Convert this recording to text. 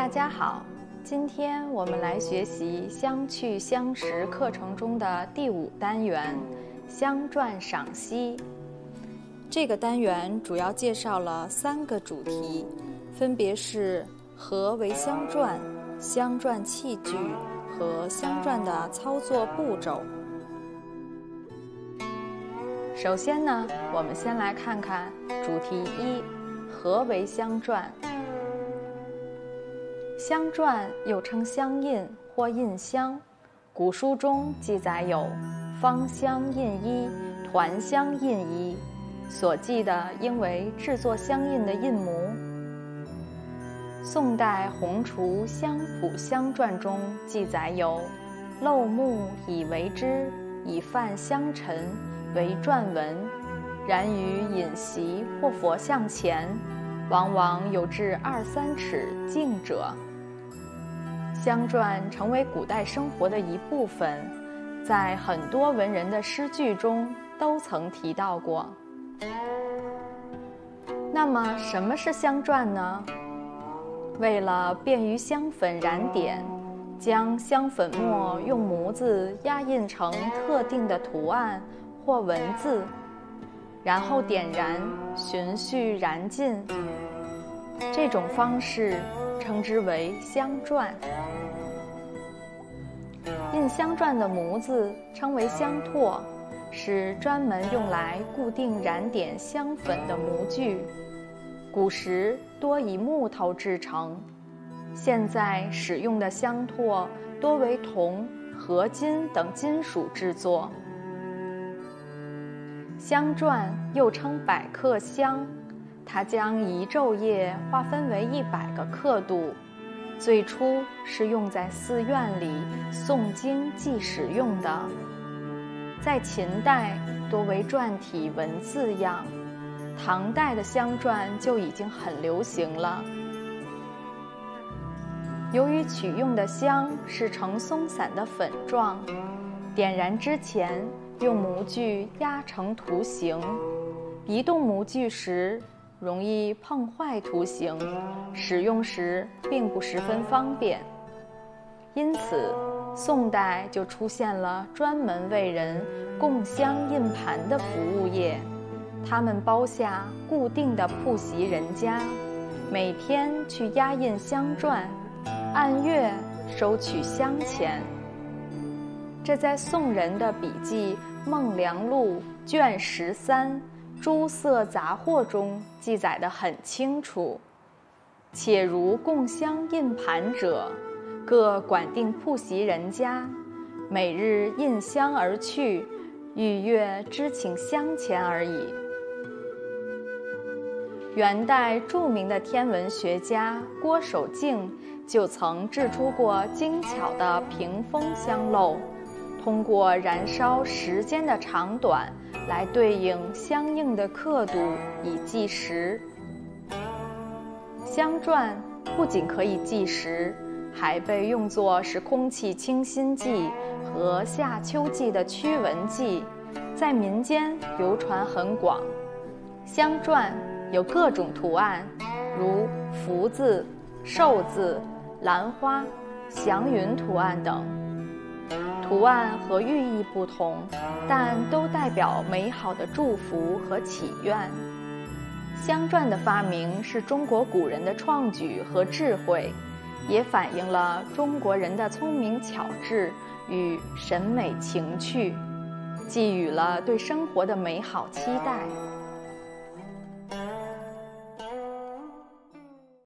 大家好，今天我们来学习相去相识课程中的第五单元——相传赏析。这个单元主要介绍了三个主题，分别是何为相传、相传器具和相传的操作步骤。首先呢，我们先来看看主题一：何为相传？香篆又称香印或印香，古书中记载有芳香印衣、团香印衣，所记的应为制作香印的印模。宋代红厨香谱香传中记载有漏木以为之，以泛香尘为篆文，然于饮席或佛像前，往往有至二三尺径者。香篆成为古代生活的一部分，在很多文人的诗句中都曾提到过。那么，什么是香篆呢？为了便于香粉燃点，将香粉末用模子压印成特定的图案或文字，然后点燃，循序燃尽。这种方式。称之为香篆。印香篆的模子称为香拓，是专门用来固定燃点香粉的模具。古时多以木头制成，现在使用的香拓多为铜、合金等金属制作。香篆又称百克香。它将一昼夜划分为一百个刻度，最初是用在寺院里诵经记使用的，在秦代多为篆体文字样，唐代的香篆就已经很流行了。由于取用的香是呈松散的粉状，点燃之前用模具压成图形，移动模具时。容易碰坏图形，使用时并不十分方便。因此，宋代就出现了专门为人供香印盘的服务业。他们包下固定的铺席人家，每天去压印香篆，按月收取香钱。这在宋人的笔记《孟良录》卷十三。诸色杂货中记载得很清楚，且如供香印盘者，各管定铺席人家，每日印香而去，逾月支请香钱而已。元代著名的天文学家郭守敬就曾制出过精巧的屏风香漏，通过燃烧时间的长短。来对应相应的刻度以计时。香篆不仅可以计时，还被用作是空气清新剂和夏秋季的驱蚊剂，在民间流传很广。香篆有各种图案，如福字、寿字、兰花、祥云图案等。图案和寓意不同，但都代表美好的祝福和祈愿。香篆的发明是中国古人的创举和智慧，也反映了中国人的聪明巧智与审美情趣，寄予了对生活的美好期待。